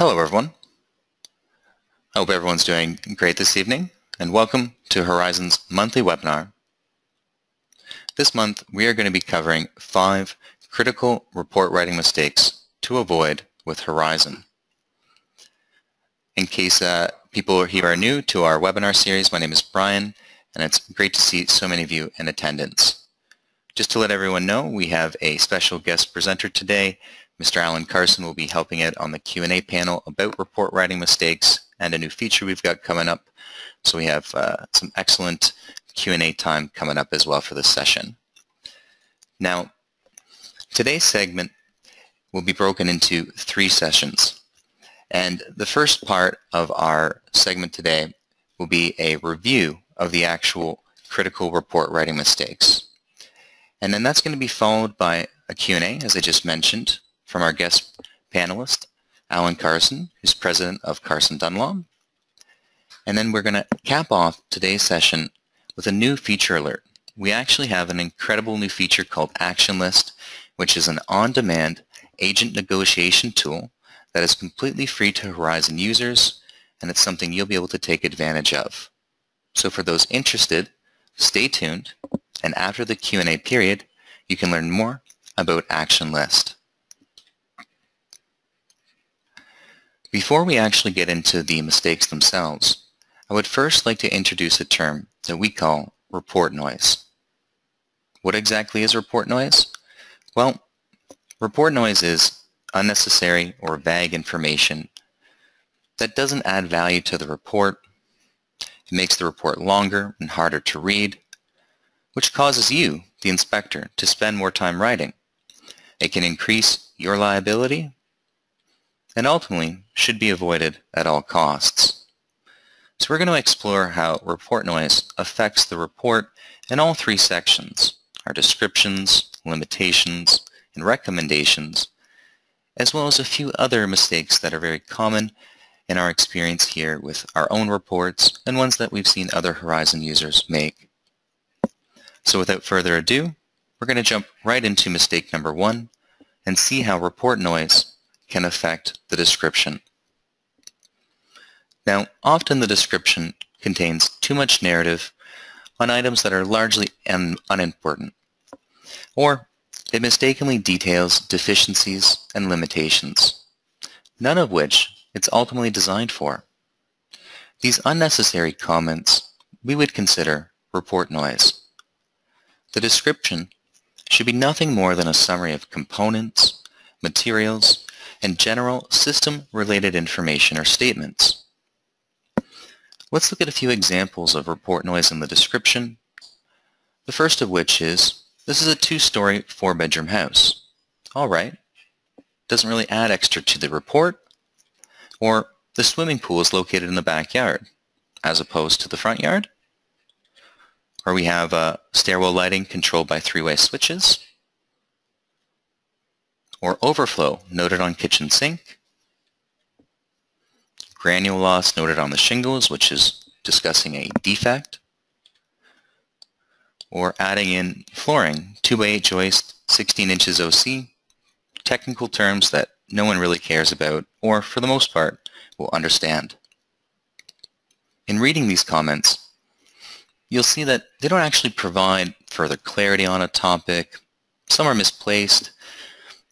Hello everyone. I hope everyone's doing great this evening and welcome to Horizon's monthly webinar. This month we are going to be covering five critical report writing mistakes to avoid with Horizon. In case uh, people here are new to our webinar series, my name is Brian and it's great to see so many of you in attendance. Just to let everyone know, we have a special guest presenter today, Mr. Alan Carson will be helping out on the Q&A panel about report writing mistakes and a new feature we've got coming up. So we have uh, some excellent Q&A time coming up as well for this session. Now, today's segment will be broken into three sessions. And the first part of our segment today will be a review of the actual critical report writing mistakes. And then that's going to be followed by a Q&A, as I just mentioned, from our guest panelist, Alan Carson, who's president of Carson Dunlop. And then we're going to cap off today's session with a new feature alert. We actually have an incredible new feature called Action List, which is an on-demand agent negotiation tool that is completely free to Horizon users, and it's something you'll be able to take advantage of. So for those interested, stay tuned, and after the Q&A period, you can learn more about Action List. Before we actually get into the mistakes themselves, I would first like to introduce a term that we call report noise. What exactly is report noise? Well, report noise is unnecessary or vague information that doesn't add value to the report. It makes the report longer and harder to read, which causes you, the inspector, to spend more time writing. It can increase your liability and ultimately should be avoided at all costs. So we're going to explore how report noise affects the report in all three sections, our descriptions, limitations, and recommendations, as well as a few other mistakes that are very common in our experience here with our own reports and ones that we've seen other Horizon users make. So without further ado, we're going to jump right into mistake number one and see how report noise can affect the description. Now, often the description contains too much narrative on items that are largely un unimportant, or it mistakenly details deficiencies and limitations, none of which it's ultimately designed for. These unnecessary comments we would consider report noise. The description should be nothing more than a summary of components, materials, and general system-related information or statements. Let's look at a few examples of report noise in the description. The first of which is, this is a two-story, four-bedroom house. All right. Doesn't really add extra to the report. Or, the swimming pool is located in the backyard, as opposed to the front yard. Or we have uh, stairwell lighting controlled by three-way switches or overflow noted on kitchen sink, granule loss noted on the shingles, which is discussing a defect, or adding in flooring, 2x8 joist, 16 inches OC, technical terms that no one really cares about, or for the most part, will understand. In reading these comments, you'll see that they don't actually provide further clarity on a topic, some are misplaced,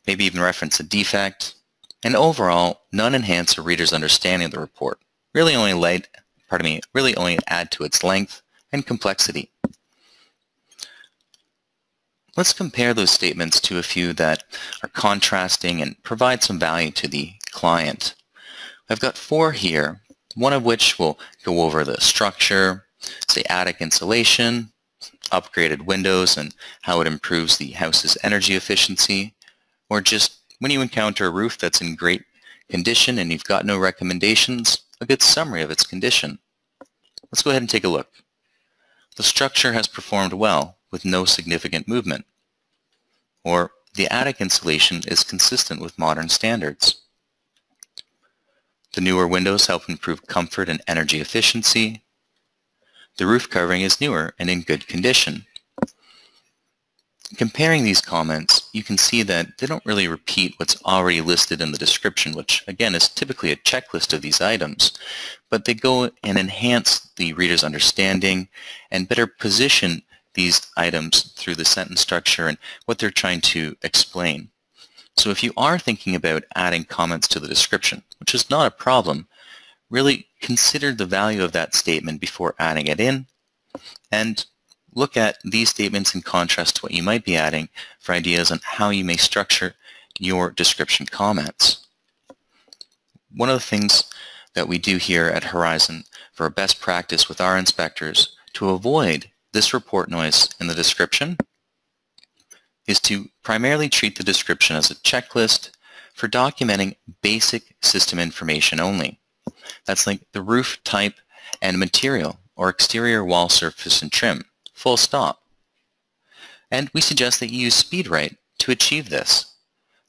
maybe even reference a defect, and overall, none enhance a reader's understanding of the report, really only light, pardon me, really only add to its length and complexity. Let's compare those statements to a few that are contrasting and provide some value to the client. I've got four here, one of which will go over the structure, say attic insulation, upgraded windows and how it improves the house's energy efficiency, or just when you encounter a roof that's in great condition and you've got no recommendations, a good summary of its condition. Let's go ahead and take a look. The structure has performed well with no significant movement. Or the attic insulation is consistent with modern standards. The newer windows help improve comfort and energy efficiency. The roof covering is newer and in good condition. Comparing these comments, you can see that they don't really repeat what's already listed in the description, which again is typically a checklist of these items, but they go and enhance the reader's understanding and better position these items through the sentence structure and what they're trying to explain. So if you are thinking about adding comments to the description, which is not a problem, really consider the value of that statement before adding it in and look at these statements in contrast to what you might be adding for ideas on how you may structure your description comments. One of the things that we do here at Horizon for a best practice with our inspectors to avoid this report noise in the description is to primarily treat the description as a checklist for documenting basic system information only. That's like the roof type and material or exterior wall surface and trim full stop. And we suggest that you use SpeedWrite to achieve this.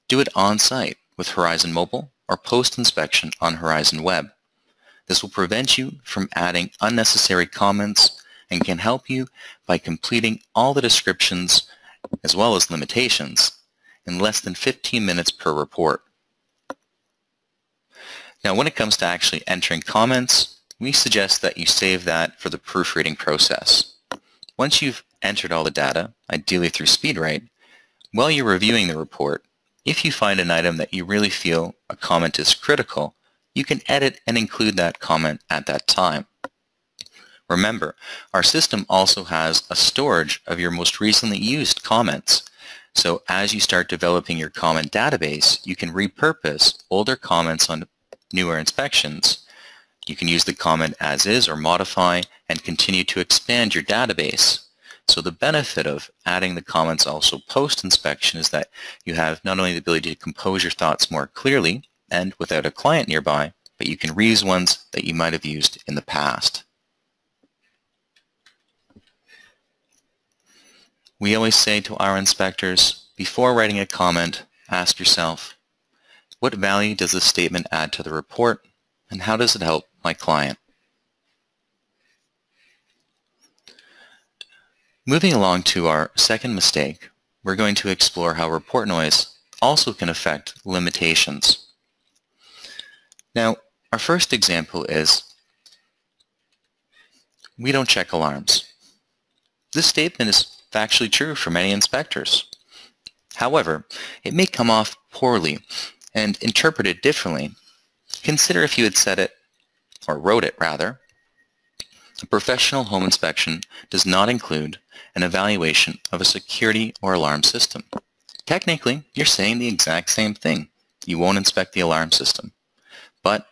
Do it on-site with Horizon Mobile or post-inspection on Horizon Web. This will prevent you from adding unnecessary comments and can help you by completing all the descriptions as well as limitations in less than 15 minutes per report. Now when it comes to actually entering comments, we suggest that you save that for the proofreading process. Once you've entered all the data, ideally through SpeedWrite, while you're reviewing the report, if you find an item that you really feel a comment is critical, you can edit and include that comment at that time. Remember, our system also has a storage of your most recently used comments. So as you start developing your comment database, you can repurpose older comments on newer inspections you can use the comment as is or modify and continue to expand your database. So the benefit of adding the comments also post-inspection is that you have not only the ability to compose your thoughts more clearly and without a client nearby, but you can reuse ones that you might have used in the past. We always say to our inspectors, before writing a comment, ask yourself, what value does this statement add to the report and how does it help my client. Moving along to our second mistake, we're going to explore how report noise also can affect limitations. Now, our first example is we don't check alarms. This statement is factually true for many inspectors. However, it may come off poorly and interpreted differently. Consider if you had said it or wrote it rather, a professional home inspection does not include an evaluation of a security or alarm system. Technically, you're saying the exact same thing. You won't inspect the alarm system. But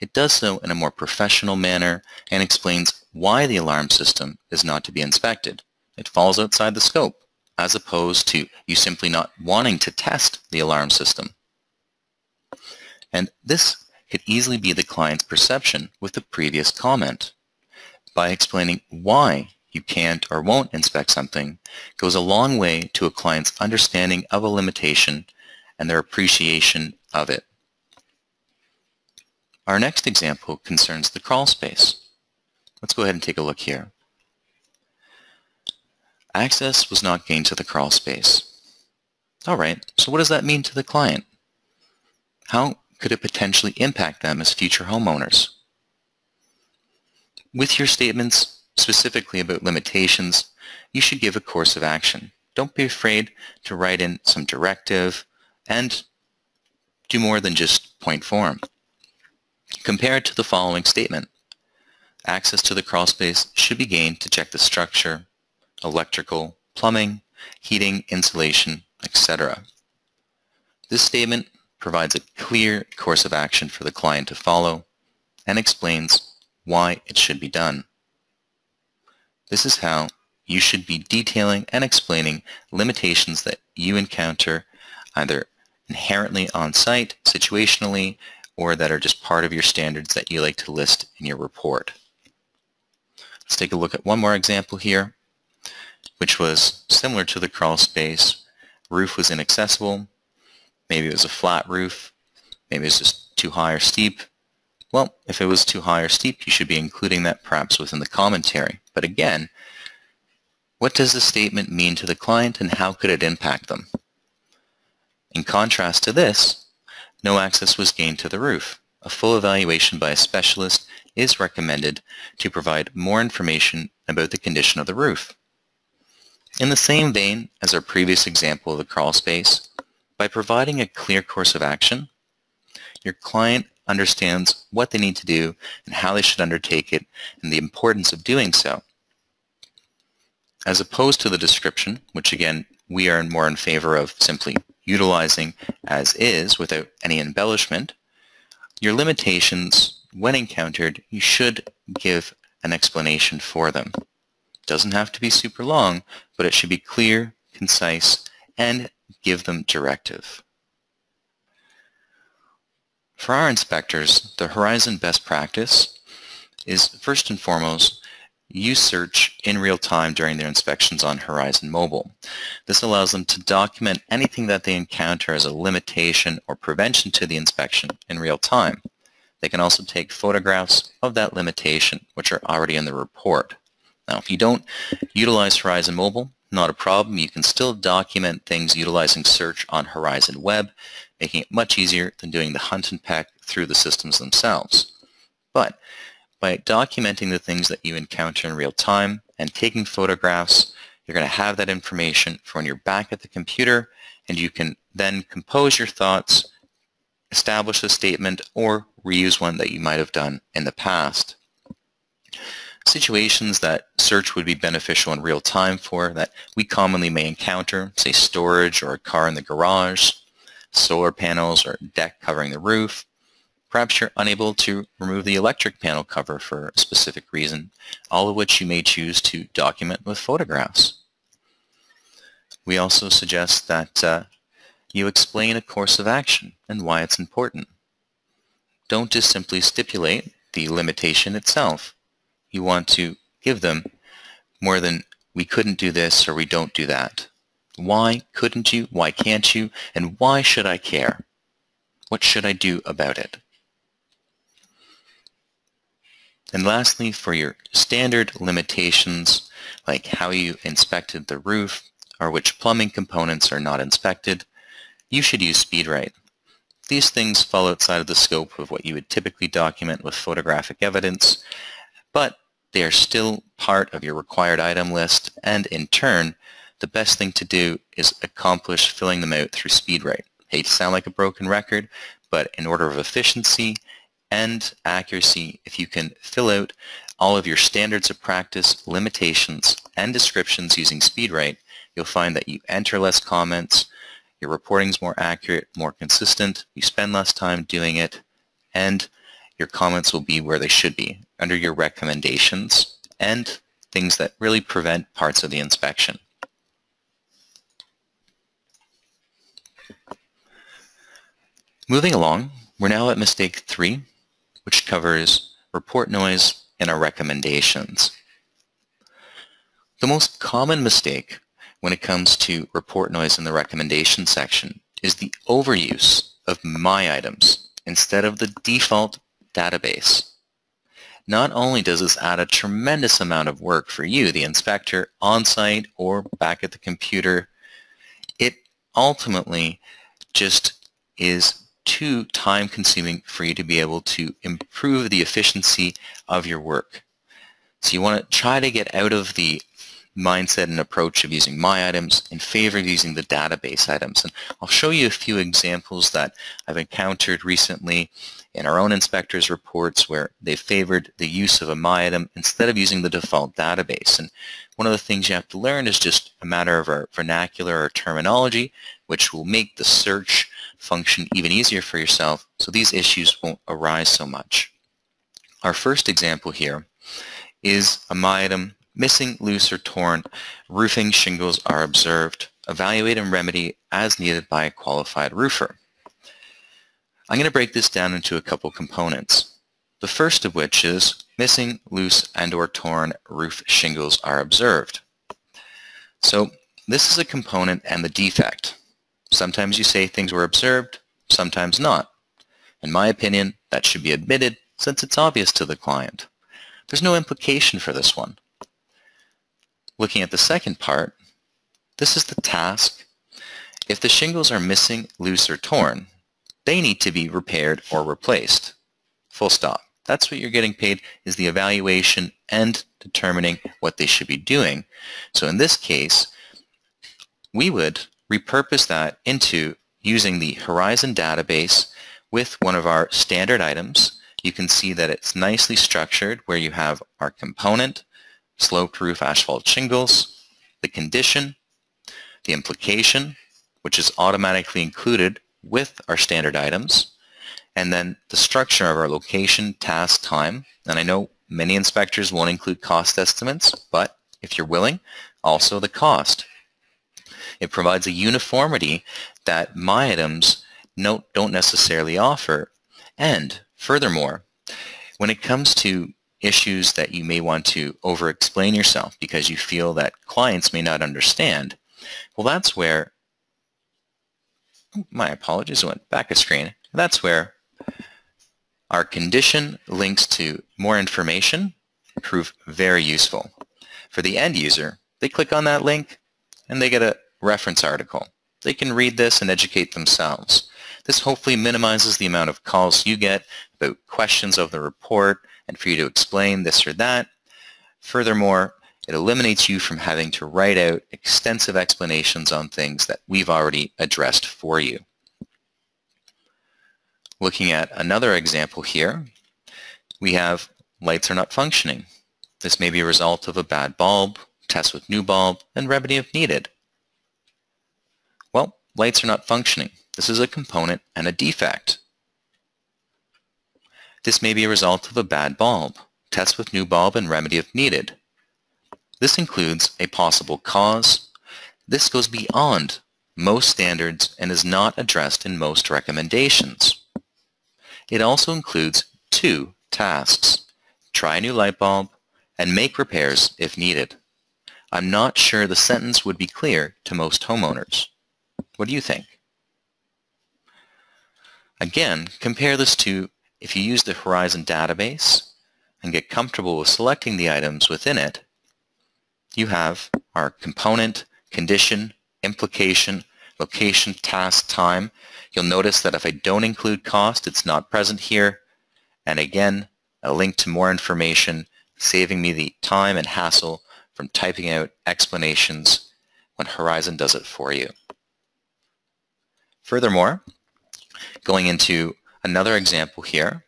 it does so in a more professional manner and explains why the alarm system is not to be inspected. It falls outside the scope, as opposed to you simply not wanting to test the alarm system. And this could easily be the client's perception with the previous comment. By explaining why you can't or won't inspect something goes a long way to a client's understanding of a limitation and their appreciation of it. Our next example concerns the crawl space. Let's go ahead and take a look here. Access was not gained to the crawl space. Alright, so what does that mean to the client? How could it potentially impact them as future homeowners? With your statements specifically about limitations, you should give a course of action. Don't be afraid to write in some directive and do more than just point form. Compare it to the following statement. Access to the crawl space should be gained to check the structure, electrical, plumbing, heating, insulation, etc. This statement provides a clear course of action for the client to follow and explains why it should be done. This is how you should be detailing and explaining limitations that you encounter either inherently on site, situationally, or that are just part of your standards that you like to list in your report. Let's take a look at one more example here, which was similar to the crawl space. Roof was inaccessible, Maybe it was a flat roof. Maybe it's just too high or steep. Well, if it was too high or steep, you should be including that perhaps within the commentary. But again, What does the statement mean to the client and how could it impact them? In contrast to this, no access was gained to the roof. A full evaluation by a specialist is recommended to provide more information about the condition of the roof. In the same vein as our previous example of the crawl space, by providing a clear course of action, your client understands what they need to do and how they should undertake it and the importance of doing so. As opposed to the description, which again we are more in favor of simply utilizing as is without any embellishment, your limitations, when encountered, you should give an explanation for them. It doesn't have to be super long, but it should be clear, concise, and give them directive. For our inspectors, the Horizon best practice is first and foremost use search in real time during their inspections on Horizon Mobile. This allows them to document anything that they encounter as a limitation or prevention to the inspection in real time. They can also take photographs of that limitation, which are already in the report. Now, if you don't utilize Horizon Mobile, not a problem. You can still document things utilizing search on Horizon Web, making it much easier than doing the hunt and peck through the systems themselves. But by documenting the things that you encounter in real time and taking photographs, you're going to have that information for when you're back at the computer and you can then compose your thoughts, establish a statement, or reuse one that you might have done in the past. Situations that search would be beneficial in real time for that we commonly may encounter, say storage or a car in the garage, solar panels or deck covering the roof, Perhaps you're unable to remove the electric panel cover for a specific reason, all of which you may choose to document with photographs. We also suggest that uh, you explain a course of action and why it's important. Don't just simply stipulate the limitation itself. You want to give them more than we couldn't do this or we don't do that. Why couldn't you? Why can't you? And why should I care? What should I do about it? And lastly, for your standard limitations, like how you inspected the roof or which plumbing components are not inspected, you should use SpeedWrite. These things fall outside of the scope of what you would typically document with photographic evidence, but they are still part of your required item list, and in turn, the best thing to do is accomplish filling them out through SpeedWrite. Hate to sound like a broken record, but in order of efficiency and accuracy if you can fill out all of your standards of practice, limitations, and descriptions using SpeedWrite, you'll find that you enter less comments, your reporting is more accurate, more consistent, you spend less time doing it, and your comments will be where they should be, under your recommendations and things that really prevent parts of the inspection. Moving along, we're now at mistake three, which covers report noise and our recommendations. The most common mistake when it comes to report noise in the recommendation section is the overuse of my items instead of the default database. Not only does this add a tremendous amount of work for you, the inspector, on-site or back at the computer, it ultimately just is too time consuming for you to be able to improve the efficiency of your work. So you want to try to get out of the mindset and approach of using my items in favor of using the database items. And I'll show you a few examples that I've encountered recently in our own inspectors reports where they favored the use of a my item instead of using the default database. And one of the things you have to learn is just a matter of our vernacular or terminology, which will make the search function even easier for yourself so these issues won't arise so much. Our first example here is a my item missing, loose, or torn roofing shingles are observed. Evaluate and remedy as needed by a qualified roofer. I'm going to break this down into a couple components. The first of which is missing, loose, and or torn roof shingles are observed. So this is a component and the defect. Sometimes you say things were observed, sometimes not. In my opinion, that should be admitted since it's obvious to the client. There's no implication for this one. looking at the second part, this is the task. If the shingles are missing, loose, or torn, they need to be repaired or replaced. Full stop. That's what you're getting paid is the evaluation and determining what they should be doing. So in this case, we would repurpose that into using the Horizon database with one of our standard items. You can see that it's nicely structured where you have our component, sloped roof asphalt shingles, the condition, the implication, which is automatically included with our standard items, and then the structure of our location, task, time. And I know many inspectors won't include cost estimates, but if you're willing, also the cost. It provides a uniformity that my items don't necessarily offer. And furthermore, when it comes to issues that you may want to over-explain yourself because you feel that clients may not understand, well, that's where, my apologies, I went back a screen. That's where our condition links to more information prove very useful. For the end user, they click on that link and they get a reference article. They can read this and educate themselves. This hopefully minimizes the amount of calls you get about questions of the report and for you to explain this or that. Furthermore, it eliminates you from having to write out extensive explanations on things that we've already addressed for you. Looking at another example here, we have lights are not functioning. This may be a result of a bad bulb, test with new bulb, and remedy if needed. Well, lights are not functioning. This is a component and a defect. This may be a result of a bad bulb. Test with new bulb and remedy if needed. This includes a possible cause. This goes beyond most standards and is not addressed in most recommendations. It also includes two tasks. Try a new light bulb and make repairs if needed. I'm not sure the sentence would be clear to most homeowners. What do you think? Again, compare this to if you use the Horizon database and get comfortable with selecting the items within it, you have our component, condition, implication, location, task, time. You'll notice that if I don't include cost, it's not present here. And again, a link to more information, saving me the time and hassle from typing out explanations when Horizon does it for you. Furthermore, going into another example here,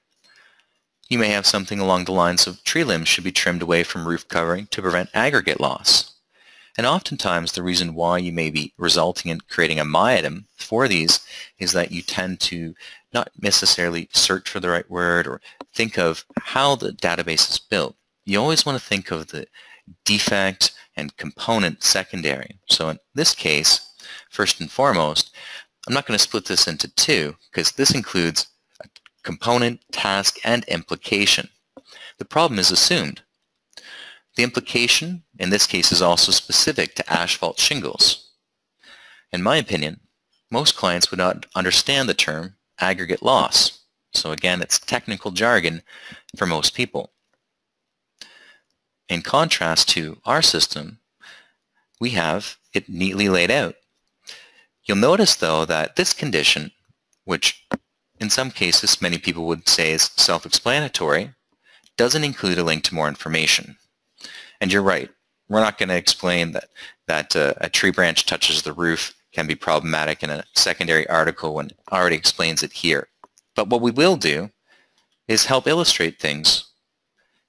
you may have something along the lines of tree limbs should be trimmed away from roof covering to prevent aggregate loss. And oftentimes the reason why you may be resulting in creating a my item for these is that you tend to not necessarily search for the right word or think of how the database is built. You always want to think of the defect and component secondary. So in this case, first and foremost, I'm not going to split this into two because this includes component, task, and implication. The problem is assumed. The implication, in this case, is also specific to asphalt shingles. In my opinion, most clients would not understand the term aggregate loss. So again, it's technical jargon for most people. In contrast to our system, we have it neatly laid out. You'll notice, though, that this condition, which in some cases many people would say is self-explanatory, doesn't include a link to more information. And you're right. We're not going to explain that, that uh, a tree branch touches the roof can be problematic in a secondary article when it already explains it here. But what we will do is help illustrate things.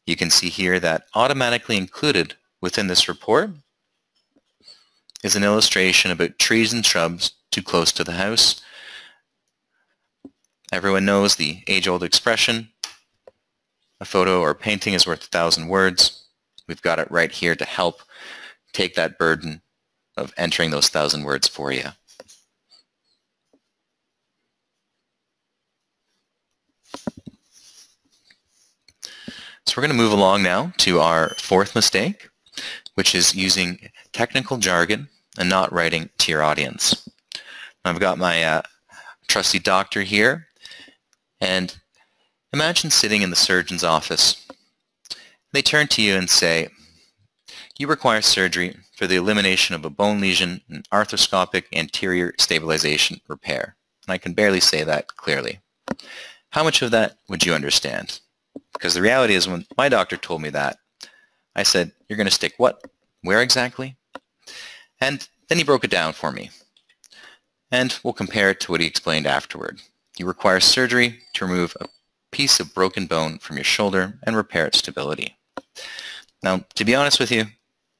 You can see here that automatically included within this report is an illustration about trees and shrubs too close to the house. Everyone knows the age-old expression, a photo or painting is worth a thousand words. We've got it right here to help take that burden of entering those thousand words for you. So we're going to move along now to our fourth mistake, which is using technical jargon and not writing to your audience. I've got my uh, trusty doctor here, and imagine sitting in the surgeon's office. They turn to you and say, you require surgery for the elimination of a bone lesion and arthroscopic anterior stabilization repair. And I can barely say that clearly. How much of that would you understand? Because the reality is when my doctor told me that, I said, you're going to stick what? Where exactly? And then he broke it down for me. And we'll compare it to what he explained afterward. You require surgery to remove a piece of broken bone from your shoulder and repair its stability. Now, to be honest with you,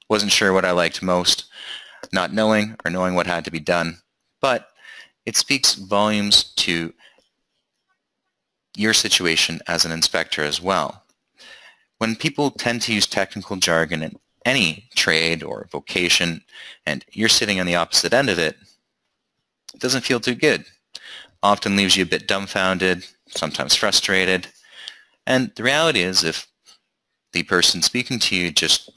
wasn't sure what I liked most, not knowing or knowing what had to be done, but it speaks volumes to your situation as an inspector as well. When people tend to use technical jargon in any trade or vocation, and you're sitting on the opposite end of it, it doesn't feel too good. Often leaves you a bit dumbfounded, sometimes frustrated. And the reality is if the person speaking to you just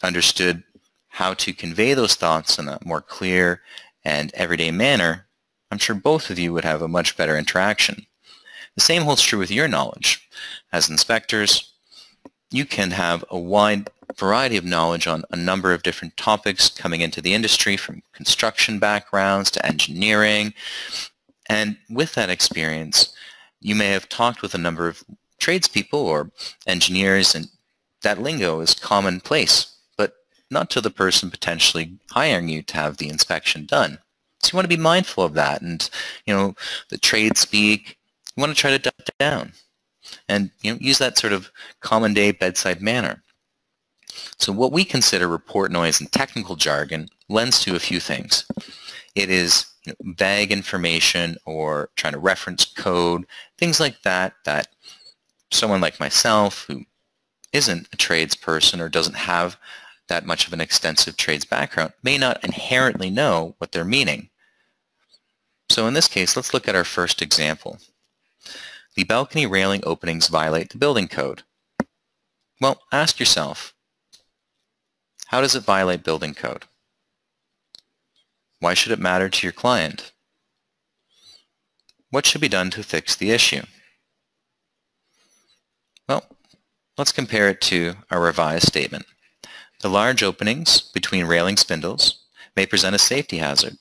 understood how to convey those thoughts in a more clear and everyday manner, I'm sure both of you would have a much better interaction. The same holds true with your knowledge. As inspectors, you can have a wide variety of knowledge on a number of different topics coming into the industry from construction backgrounds to engineering. And with that experience, you may have talked with a number of tradespeople or engineers and that lingo is commonplace, but not to the person potentially hiring you to have the inspection done. So you want to be mindful of that and, you know, the trade speak, you want to try to dumb it down and you know, use that sort of common day bedside manner. So what we consider report noise and technical jargon lends to a few things. It is vague information or trying to reference code, things like that, that someone like myself who isn't a tradesperson or doesn't have that much of an extensive trades background may not inherently know what they're meaning. So in this case, let's look at our first example. The balcony railing openings violate the building code. Well, ask yourself, how does it violate building code? Why should it matter to your client? What should be done to fix the issue? Well, let's compare it to a revised statement. The large openings between railing spindles may present a safety hazard.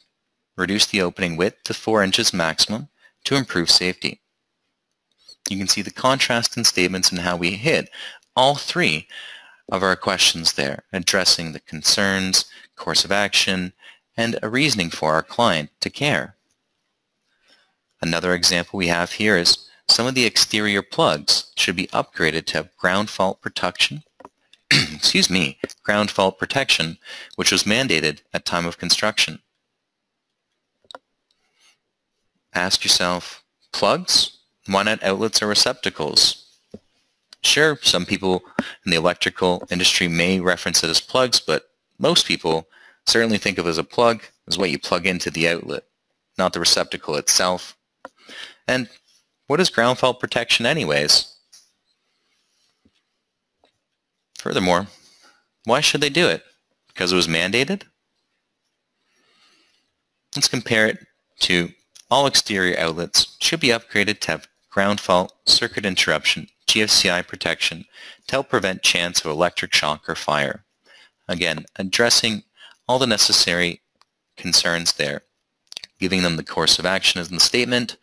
Reduce the opening width to 4 inches maximum to improve safety. You can see the contrast in statements and how we hit all three of our questions there, addressing the concerns, course of action, and a reasoning for our client to care. Another example we have here is some of the exterior plugs should be upgraded to have ground fault protection, excuse me, ground fault protection, which was mandated at time of construction. Ask yourself, plugs? Why not outlets or receptacles? Sure, some people in the electrical industry may reference it as plugs, but most people certainly think of as a plug as what you plug into the outlet, not the receptacle itself. And what is ground fault protection anyways? Furthermore, why should they do it? Because it was mandated? Let's compare it to all exterior outlets should be upgraded to have ground fault, circuit interruption, GFCI protection to help prevent chance of electric shock or fire. Again, addressing all the necessary concerns there, giving them the course of action in the statement,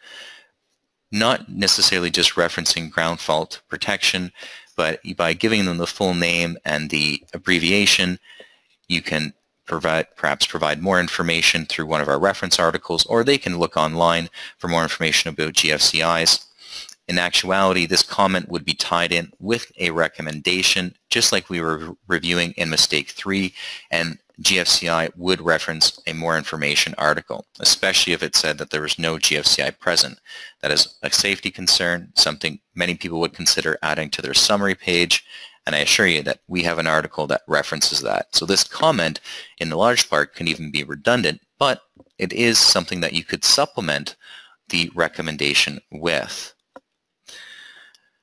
not necessarily just referencing ground fault protection, but by giving them the full name and the abbreviation, you can provide, perhaps provide more information through one of our reference articles, or they can look online for more information about GFCIs. In actuality, this comment would be tied in with a recommendation, just like we were reviewing in mistake three, and GFCI would reference a more information article, especially if it said that there was no GFCI present. That is a safety concern, something many people would consider adding to their summary page, and I assure you that we have an article that references that. So this comment, in the large part, can even be redundant, but it is something that you could supplement the recommendation with.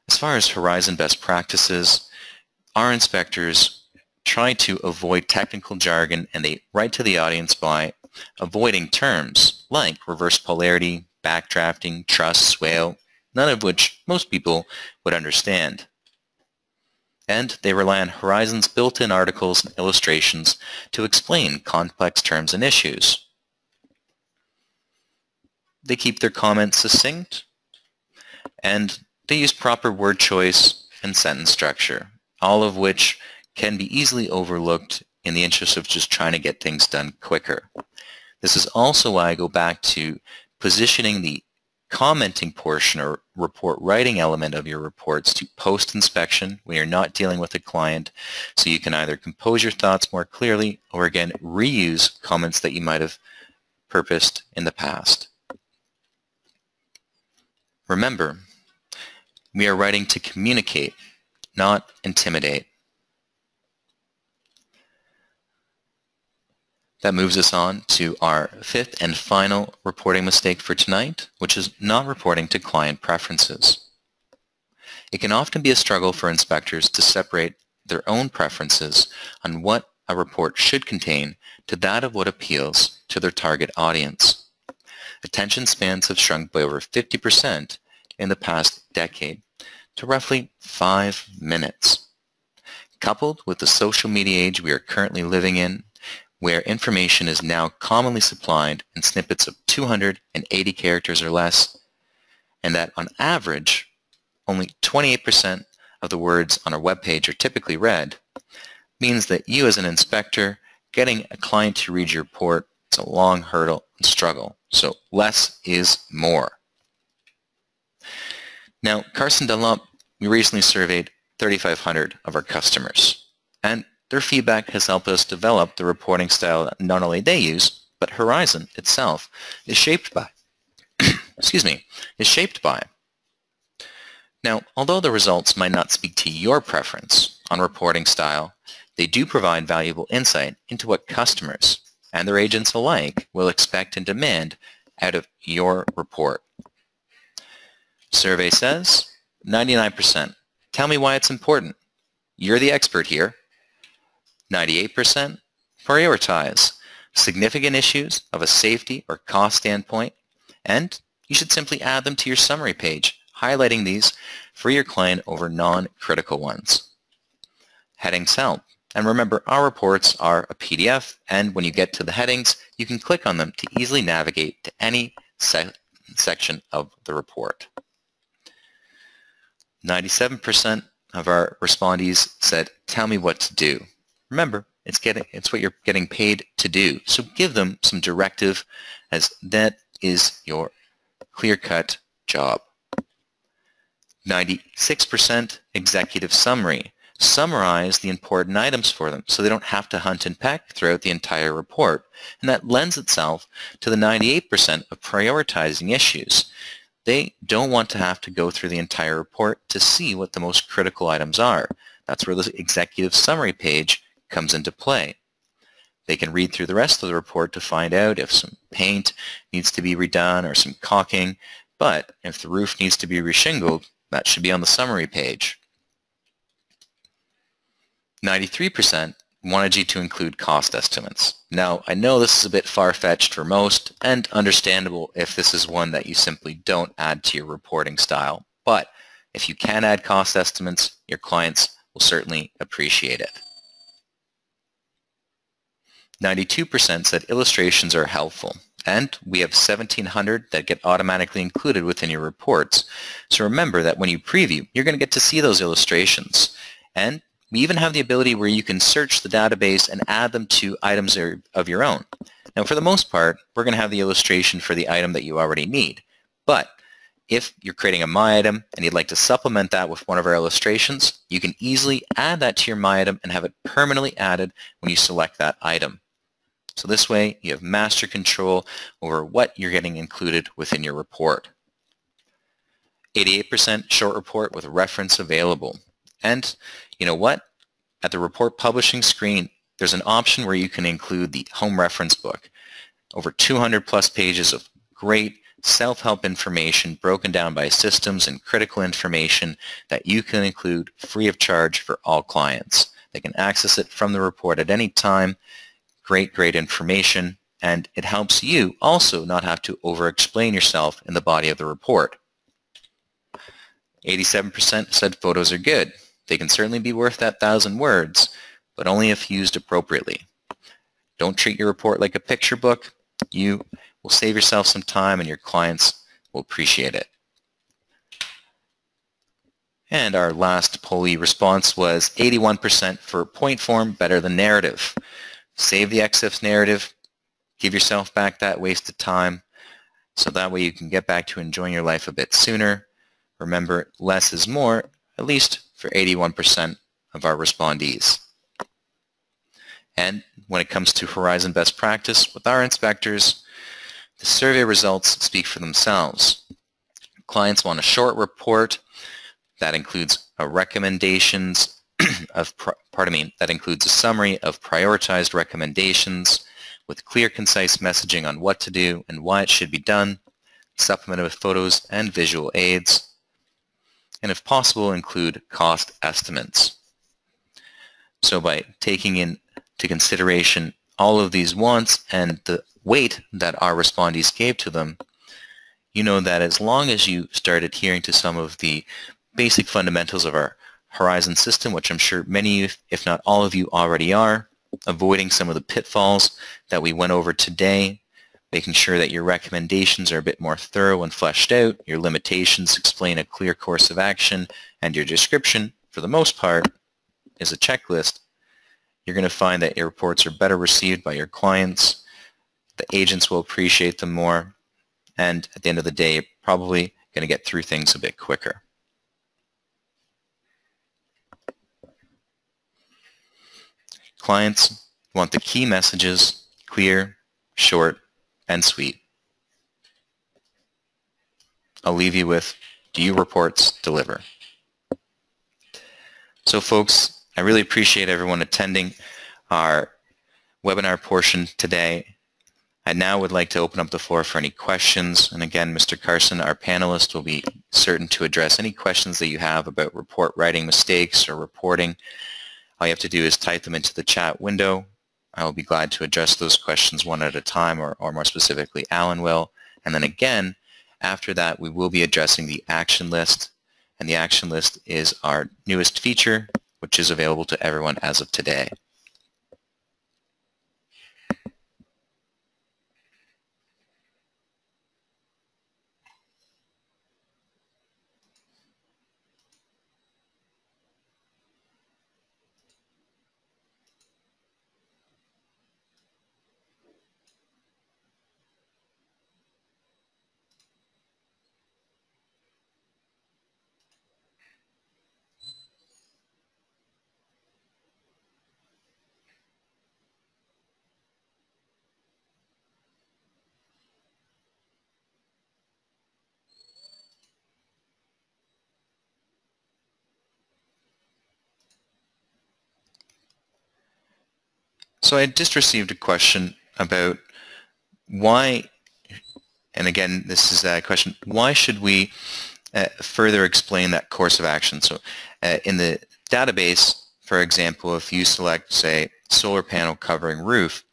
As far as Horizon best practices, our inspectors try to avoid technical jargon and they write to the audience by avoiding terms like reverse polarity, backdrafting, truss, swale, none of which most people would understand. and they rely on Horizon's built-in articles and illustrations to explain complex terms and issues. They keep their comments succinct, and they use proper word choice and sentence structure, all of which can be easily overlooked in the interest of just trying to get things done quicker. This is also why I go back to positioning the commenting portion or report writing element of your reports to post-inspection when you're not dealing with a client so you can either compose your thoughts more clearly or again reuse comments that you might have purposed in the past. Remember, we are writing to communicate, not intimidate. That moves us on to our fifth and final reporting mistake for tonight, which is not reporting to client preferences. It can often be a struggle for inspectors to separate their own preferences on what a report should contain to that of what appeals to their target audience. Attention spans have shrunk by over 50% in the past decade to roughly five minutes. Coupled with the social media age we are currently living in, where information is now commonly supplied in snippets of 280 characters or less, and that on average, only 28% of the words on a web page are typically read, means that you as an inspector, getting a client to read your report is a long hurdle and struggle. So less is more. Now, Carson Dunlop, we recently surveyed 3,500 of our customers, and their feedback has helped us develop the reporting style that not only they use, but Horizon itself is shaped by. excuse me, is shaped by. Now, although the results might not speak to your preference on reporting style, they do provide valuable insight into what customers and their agents alike will expect and demand out of your report. Survey says 99%. Tell me why it's important. You're the expert here. 98% prioritize significant issues of a safety or cost standpoint, and you should simply add them to your summary page, highlighting these for your client over non-critical ones. Headings help. And remember, our reports are a PDF, and when you get to the headings, you can click on them to easily navigate to any se section of the report. 97% of our respondees said, tell me what to do. Remember, it's getting it's what you're getting paid to do. So give them some directive as that is your clear-cut job. 96% executive summary. Summarize the important items for them so they don't have to hunt and peck throughout the entire report. And that lends itself to the 98% of prioritizing issues. They don't want to have to go through the entire report to see what the most critical items are. That's where the executive summary page comes into play. They can read through the rest of the report to find out if some paint needs to be redone or some caulking, but if the roof needs to be reshingled, that should be on the summary page. 93% wanted you to include cost estimates. Now, I know this is a bit far-fetched for most and understandable if this is one that you simply don't add to your reporting style, but if you can add cost estimates, your clients will certainly appreciate it. 92% said illustrations are helpful, and we have 1700 that get automatically included within your reports. So remember that when you preview, you're going to get to see those illustrations. And we even have the ability where you can search the database and add them to items of your own. Now, for the most part, we're going to have the illustration for the item that you already need. But if you're creating a My Item and you'd like to supplement that with one of our illustrations, you can easily add that to your My Item and have it permanently added when you select that item. So this way you have master control over what you're getting included within your report. 88% short report with reference available. And you know what? At the report publishing screen, there's an option where you can include the home reference book. Over 200 plus pages of great self-help information broken down by systems and critical information that you can include free of charge for all clients. They can access it from the report at any time great, great information, and it helps you also not have to over-explain yourself in the body of the report. 87% said photos are good. They can certainly be worth that thousand words, but only if used appropriately. Don't treat your report like a picture book. You will save yourself some time and your clients will appreciate it. And our last Polly response was 81% for point form better than narrative. Save the EXIFs narrative, give yourself back that wasted time, so that way you can get back to enjoying your life a bit sooner. Remember, less is more, at least for 81% of our respondees. And when it comes to Horizon best practice with our inspectors, the survey results speak for themselves. Clients want a short report that includes recommendations of, pardon me, that includes a summary of prioritized recommendations with clear, concise messaging on what to do and why it should be done, supplemented with photos and visual aids, and if possible, include cost estimates. So by taking into consideration all of these wants and the weight that our respondees gave to them, you know that as long as you start adhering to some of the basic fundamentals of our Horizon system, which I'm sure many, if not all of you already are, avoiding some of the pitfalls that we went over today, making sure that your recommendations are a bit more thorough and fleshed out, your limitations explain a clear course of action, and your description, for the most part, is a checklist, you're going to find that your reports are better received by your clients, the agents will appreciate them more, and at the end of the day, probably going to get through things a bit quicker. Clients want the key messages clear, short, and sweet. I'll leave you with, do your reports deliver? So folks, I really appreciate everyone attending our webinar portion today. I now would like to open up the floor for any questions. And again, Mr. Carson, our panelist, will be certain to address any questions that you have about report writing mistakes or reporting. All you have to do is type them into the chat window. I will be glad to address those questions one at a time, or, or more specifically, Alan will. And then again, after that, we will be addressing the action list. And the action list is our newest feature, which is available to everyone as of today. So I just received a question about why, and again, this is a question, why should we uh, further explain that course of action? So uh, in the database, for example, if you select, say, solar panel covering roof,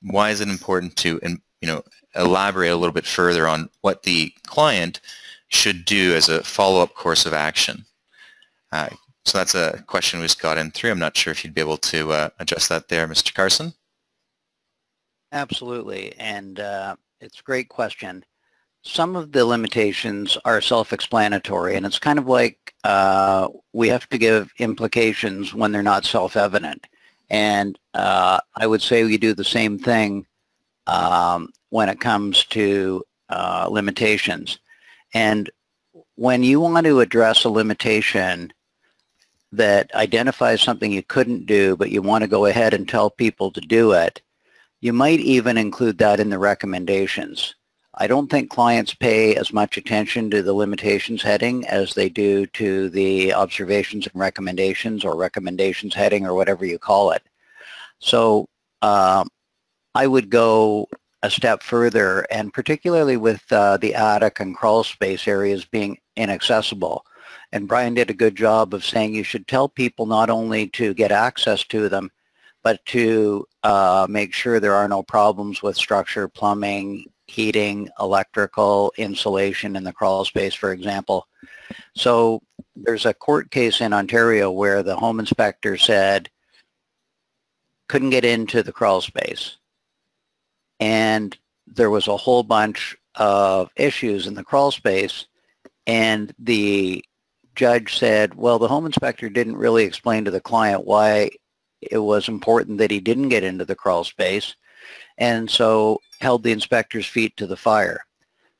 why is it important to you know, elaborate a little bit further on what the client should do as a follow-up course of action? Uh, so that's a question we just got in through. I'm not sure if you'd be able to uh, address that there, Mr. Carson. Absolutely, and uh, it's a great question. Some of the limitations are self-explanatory, and it's kind of like uh, we have to give implications when they're not self-evident. And uh, I would say we do the same thing um, when it comes to uh, limitations. And when you want to address a limitation, that identifies something you couldn't do, but you want to go ahead and tell people to do it, you might even include that in the recommendations. I don't think clients pay as much attention to the limitations heading as they do to the observations and recommendations or recommendations heading or whatever you call it. So um, I would go a step further and particularly with uh, the attic and crawl space areas being inaccessible, and Brian did a good job of saying you should tell people not only to get access to them, but to uh, make sure there are no problems with structure, plumbing, heating, electrical, insulation in the crawl space, for example. So there's a court case in Ontario where the home inspector said couldn't get into the crawl space. And there was a whole bunch of issues in the crawl space and the judge said, well, the home inspector didn't really explain to the client why it was important that he didn't get into the crawl space and so held the inspector's feet to the fire.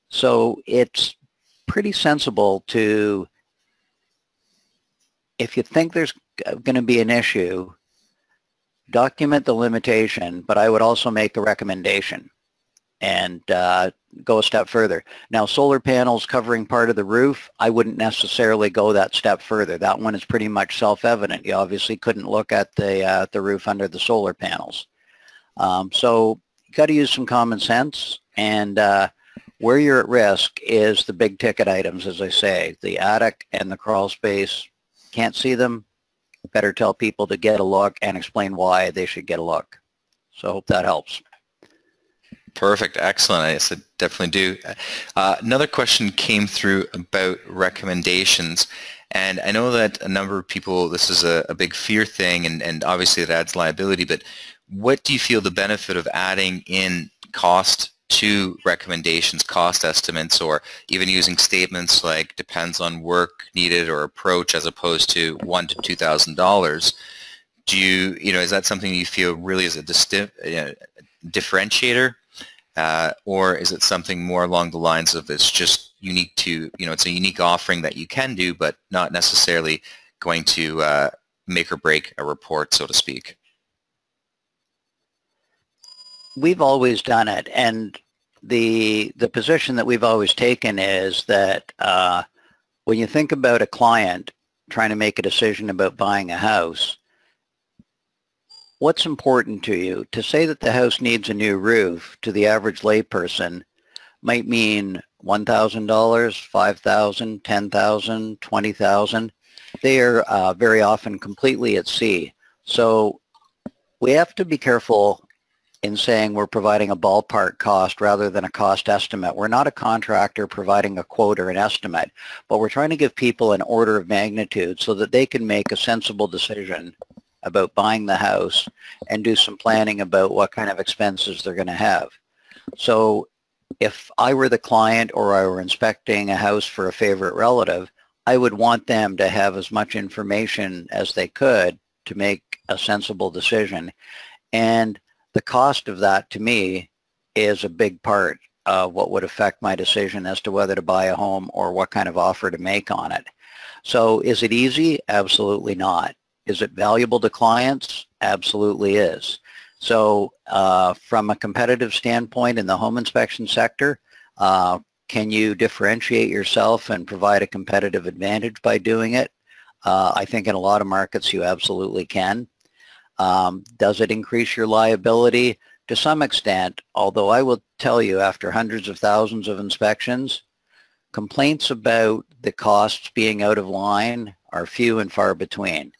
So it's pretty sensible to, if you think there's going to be an issue, document the limitation, but I would also make a recommendation and uh, go a step further. Now, solar panels covering part of the roof, I wouldn't necessarily go that step further. That one is pretty much self-evident. You obviously couldn't look at the, uh, the roof under the solar panels. Um, so you got to use some common sense. And uh, where you're at risk is the big ticket items, as I say, the attic and the crawl space. Can't see them, better tell people to get a look and explain why they should get a look. So I hope that helps. Perfect. Excellent. I said definitely do. Uh, another question came through about recommendations. And I know that a number of people, this is a, a big fear thing, and, and obviously it adds liability, but what do you feel the benefit of adding in cost to recommendations, cost estimates, or even using statements like depends on work needed or approach as opposed to one to two thousand dollars? Do you, you know, is that something you feel really is a differentiator uh, or is it something more along the lines of it's just unique to, you know, it's a unique offering that you can do, but not necessarily going to uh, make or break a report, so to speak? We've always done it, and the the position that we've always taken is that uh, when you think about a client trying to make a decision about buying a house, what's important to you? To say that the house needs a new roof to the average layperson might mean $1,000, $5,000, $10,000, $20,000. They are uh, very often completely at sea. So we have to be careful in saying we're providing a ballpark cost rather than a cost estimate. We're not a contractor providing a quote or an estimate, but we're trying to give people an order of magnitude so that they can make a sensible decision about buying the house and do some planning about what kind of expenses they're going to have. So if I were the client or I were inspecting a house for a favorite relative, I would want them to have as much information as they could to make a sensible decision. And the cost of that to me is a big part of what would affect my decision as to whether to buy a home or what kind of offer to make on it. So is it easy? Absolutely not. Is it valuable to clients? Absolutely is. So uh, from a competitive standpoint in the home inspection sector, uh, can you differentiate yourself and provide a competitive advantage by doing it? Uh, I think in a lot of markets you absolutely can. Um, does it increase your liability? To some extent, although I will tell you after hundreds of thousands of inspections, complaints about the costs being out of line are few and far between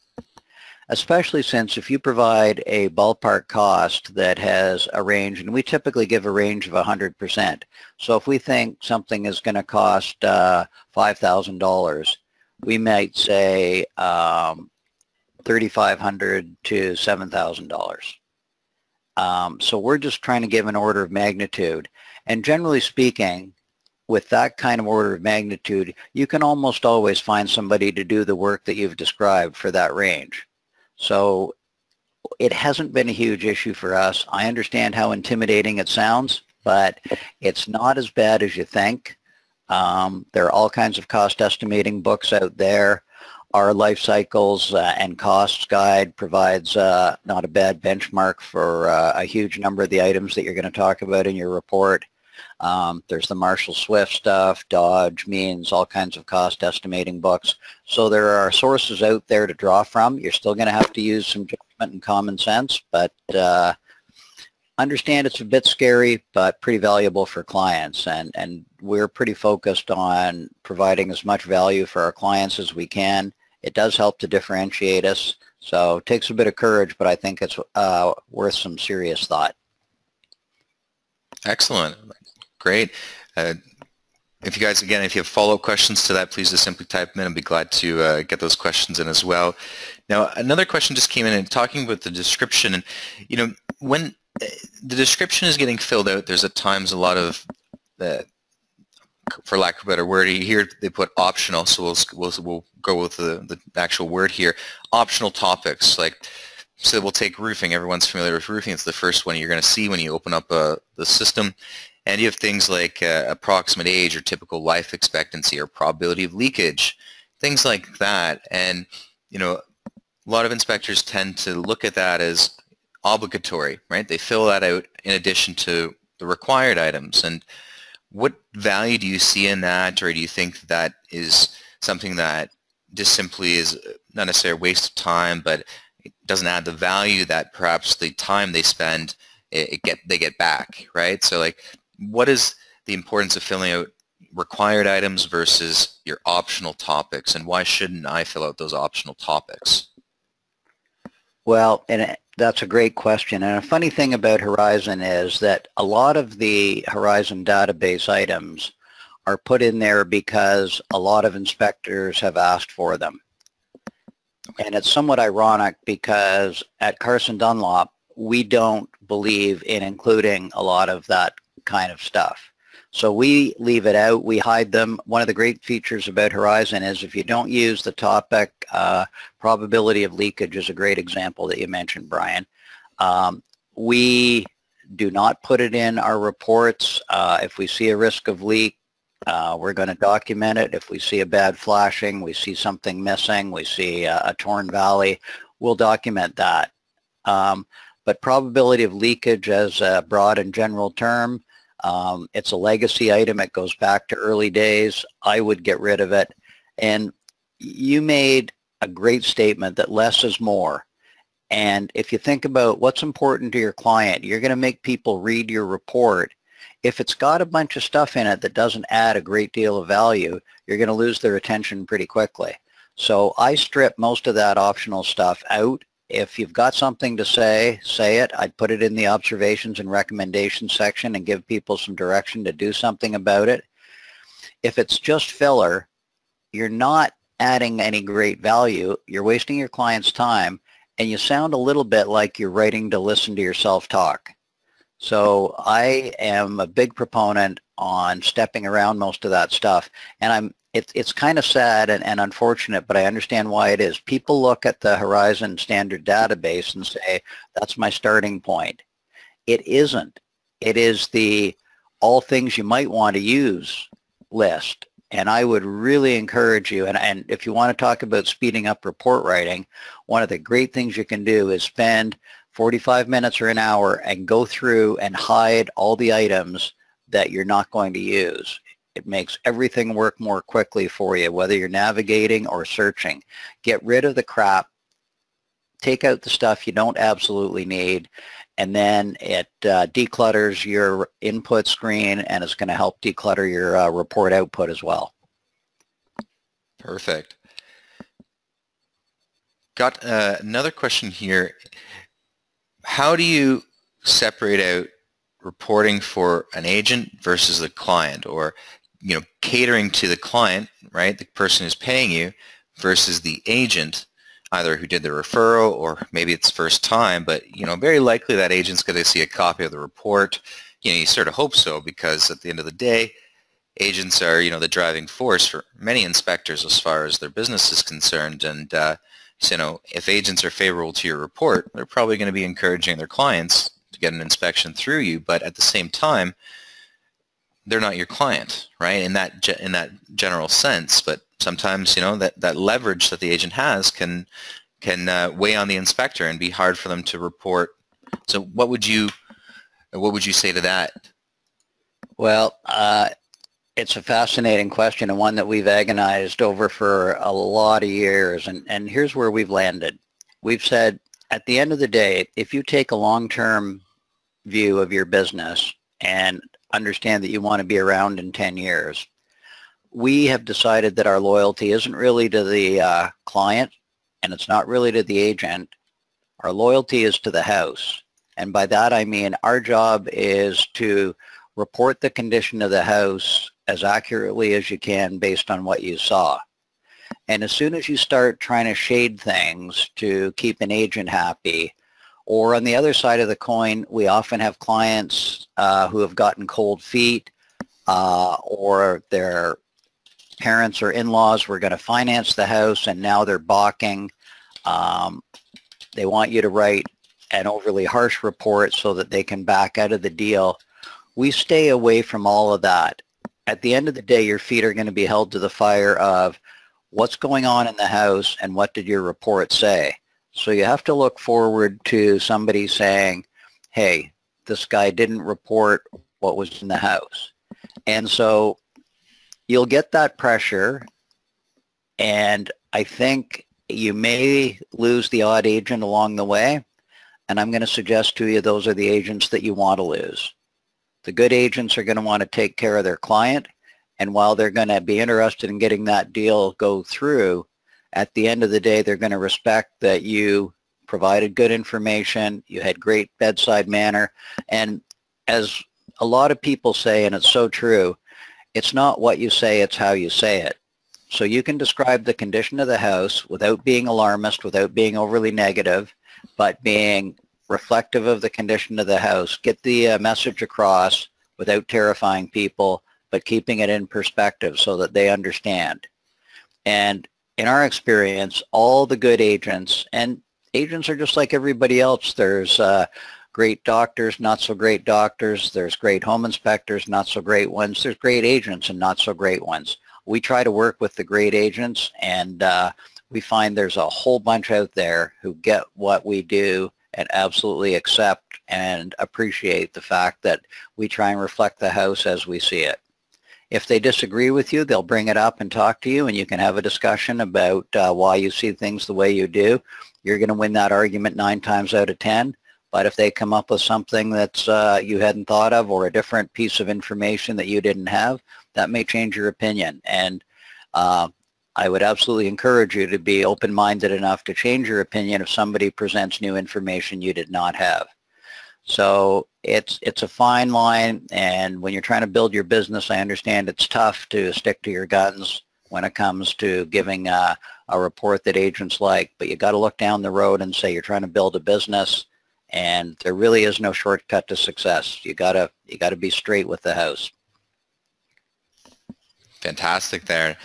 especially since if you provide a ballpark cost that has a range, and we typically give a range of 100%. So if we think something is going to cost uh, $5,000, we might say um, 3,500 to $7,000. Um, so we're just trying to give an order of magnitude. And generally speaking, with that kind of order of magnitude, you can almost always find somebody to do the work that you've described for that range. So it hasn't been a huge issue for us. I understand how intimidating it sounds, but it's not as bad as you think. Um, there are all kinds of cost estimating books out there. Our life cycles uh, and costs guide provides uh, not a bad benchmark for uh, a huge number of the items that you're going to talk about in your report. Um, there's the Marshall Swift stuff, Dodge, Means, all kinds of cost estimating books. So there are sources out there to draw from. You're still going to have to use some judgment and common sense, but uh, understand it's a bit scary, but pretty valuable for clients. And, and we're pretty focused on providing as much value for our clients as we can. It does help to differentiate us. So it takes a bit of courage, but I think it's uh, worth some serious thought. Excellent. Great. Uh, if you guys, again, if you have follow-up questions to that, please just simply type them in. I'd be glad to uh, get those questions in as well. Now, another question just came in and talking about the description. And, you know, when uh, the description is getting filled out, there's at times a lot of, uh, for lack of a better word, here they put optional, so we'll, we'll, we'll go with the, the actual word here. Optional topics, like, so we'll take roofing. Everyone's familiar with roofing. It's the first one you're going to see when you open up uh, the system. And you have things like uh, approximate age or typical life expectancy or probability of leakage, things like that. And, you know, a lot of inspectors tend to look at that as obligatory, right? They fill that out in addition to the required items. And what value do you see in that, or do you think that is something that just simply is not necessarily a waste of time, but it doesn't add the value that perhaps the time they spend it, it get they get back, right? So like what is the importance of filling out required items versus your optional topics and why shouldn't I fill out those optional topics? Well, and uh, that's a great question. And a funny thing about Horizon is that a lot of the Horizon database items are put in there because a lot of inspectors have asked for them. And it's somewhat ironic because at Carson Dunlop, we don't believe in including a lot of that kind of stuff. So we leave it out. We hide them. One of the great features about Horizon is if you don't use the topic, uh, probability of leakage is a great example that you mentioned, Brian. Um, we do not put it in our reports. Uh, if we see a risk of leak, uh, we're going to document it. If we see a bad flashing, we see something missing, we see a, a torn valley, we'll document that. Um, but probability of leakage as a broad and general term, um, it's a legacy item. It goes back to early days. I would get rid of it. And you made a great statement that less is more. And if you think about what's important to your client, you're going to make people read your report. If it's got a bunch of stuff in it that doesn't add a great deal of value, you're going to lose their attention pretty quickly. So I strip most of that optional stuff out if you've got something to say, say it. I'd put it in the observations and recommendations section and give people some direction to do something about it. If it's just filler, you're not adding any great value. You're wasting your client's time and you sound a little bit like you're writing to listen to yourself talk. So I am a big proponent on stepping around most of that stuff. And I'm it's it's kind of sad and, and unfortunate, but I understand why it is. People look at the Horizon standard database and say, that's my starting point. It isn't. It is the all things you might want to use list. And I would really encourage you, and, and if you want to talk about speeding up report writing, one of the great things you can do is spend 45 minutes or an hour and go through and hide all the items that you're not going to use. It makes everything work more quickly for you, whether you're navigating or searching. Get rid of the crap. Take out the stuff you don't absolutely need. And then it uh, declutters your input screen and it's going to help declutter your uh, report output as well. Perfect. Got uh, another question here. How do you separate out reporting for an agent versus the client or you know, catering to the client, right, the person who's paying you, versus the agent, either who did the referral or maybe it's first time, but, you know, very likely that agent's going to see a copy of the report. You know, you sort of hope so because at the end of the day, agents are, you know, the driving force for many inspectors as far as their business is concerned. And, uh, so, you know, if agents are favorable to your report, they're probably going to be encouraging their clients to get an inspection through you. But at the same time, they're not your client, right? In that in that general sense, but sometimes you know that that leverage that the agent has can can uh, weigh on the inspector and be hard for them to report. So, what would you what would you say to that? Well, uh, it's a fascinating question and one that we've agonized over for a lot of years. And and here's where we've landed. We've said at the end of the day, if you take a long-term view of your business and understand that you want to be around in 10 years. We have decided that our loyalty isn't really to the uh, client and it's not really to the agent. Our loyalty is to the house. And by that I mean our job is to report the condition of the house as accurately as you can based on what you saw. And as soon as you start trying to shade things to keep an agent happy, or on the other side of the coin, we often have clients uh, who have gotten cold feet uh, or their parents or in-laws were going to finance the house and now they're balking. Um, they want you to write an overly harsh report so that they can back out of the deal. We stay away from all of that. At the end of the day, your feet are going to be held to the fire of what's going on in the house and what did your report say. So you have to look forward to somebody saying, hey, this guy didn't report what was in the house. And so you'll get that pressure and I think you may lose the odd agent along the way. And I'm going to suggest to you those are the agents that you want to lose. The good agents are going to want to take care of their client. And while they're going to be interested in getting that deal go through, at the end of the day, they're going to respect that you provided good information, you had great bedside manner, and as a lot of people say, and it's so true, it's not what you say, it's how you say it. So you can describe the condition of the house without being alarmist, without being overly negative, but being reflective of the condition of the house. Get the uh, message across without terrifying people, but keeping it in perspective so that they understand. And in our experience, all the good agents, and agents are just like everybody else. There's uh, great doctors, not so great doctors. There's great home inspectors, not so great ones. There's great agents and not so great ones. We try to work with the great agents, and uh, we find there's a whole bunch out there who get what we do and absolutely accept and appreciate the fact that we try and reflect the house as we see it. If they disagree with you, they'll bring it up and talk to you, and you can have a discussion about uh, why you see things the way you do. You're going to win that argument nine times out of ten. But if they come up with something that uh, you hadn't thought of or a different piece of information that you didn't have, that may change your opinion. And uh, I would absolutely encourage you to be open-minded enough to change your opinion if somebody presents new information you did not have. So it's it's a fine line, and when you're trying to build your business, I understand it's tough to stick to your guns when it comes to giving a, a report that agents like. But you got to look down the road and say you're trying to build a business, and there really is no shortcut to success. You gotta you gotta be straight with the house. Fantastic there.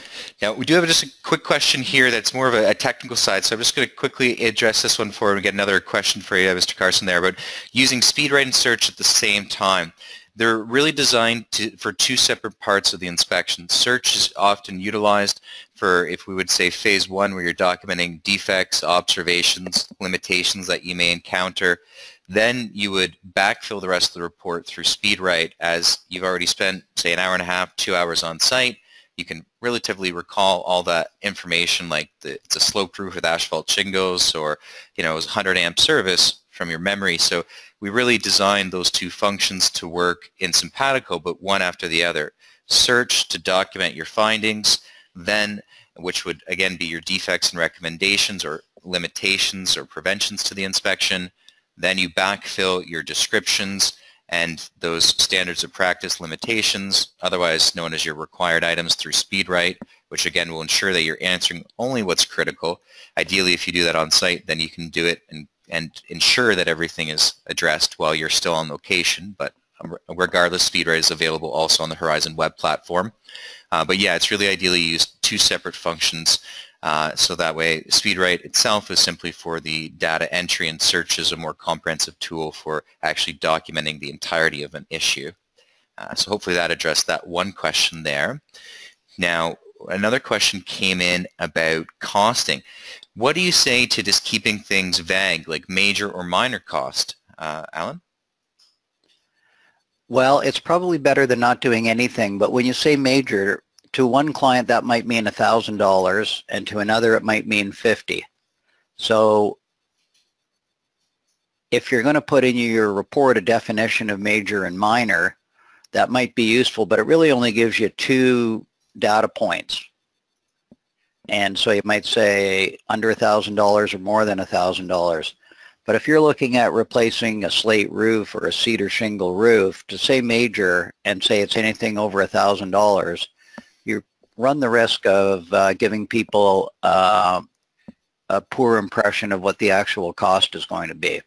Now, we do have just a quick question here that's more of a, a technical side, so I'm just going to quickly address this one for and get another question for you, Mr. Carson, there but using SpeedWrite and search at the same time. They're really designed to, for two separate parts of the inspection. Search is often utilized for, if we would say, phase one, where you're documenting defects, observations, limitations that you may encounter. Then you would backfill the rest of the report through SpeedWrite as you've already spent, say, an hour and a half, two hours on site you can relatively recall all that information like the, it's a sloped roof with asphalt shingles or you know it was 100 amp service from your memory. So we really designed those two functions to work in simpatico but one after the other. Search to document your findings, then which would again be your defects and recommendations or limitations or preventions to the inspection. Then you backfill your descriptions and those standards of practice limitations, otherwise known as your required items through SpeedWrite, which again will ensure that you're answering only what's critical. Ideally, if you do that on site, then you can do it and, and ensure that everything is addressed while you're still on location, but um, regardless, SpeedWrite is available also on the Horizon web platform. Uh, but yeah, it's really ideally used two separate functions uh, so that way, SpeedWrite itself is simply for the data entry and search is a more comprehensive tool for actually documenting the entirety of an issue. Uh, so hopefully that addressed that one question there. Now, another question came in about costing. What do you say to just keeping things vague, like major or minor cost? Uh, Alan? Well, it's probably better than not doing anything, but when you say major, to one client that might mean $1,000 and to another it might mean 50. So if you're going to put in your report a definition of major and minor, that might be useful, but it really only gives you two data points. And so you might say under $1,000 or more than $1,000. But if you're looking at replacing a slate roof or a cedar shingle roof, to say major and say it's anything over a $1,000, you run the risk of uh, giving people uh, a poor impression of what the actual cost is going to be.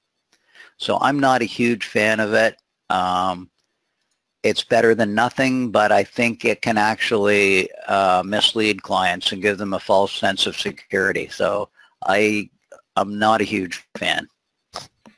So I'm not a huge fan of it. Um, it's better than nothing, but I think it can actually uh, mislead clients and give them a false sense of security. So I, I'm not a huge fan.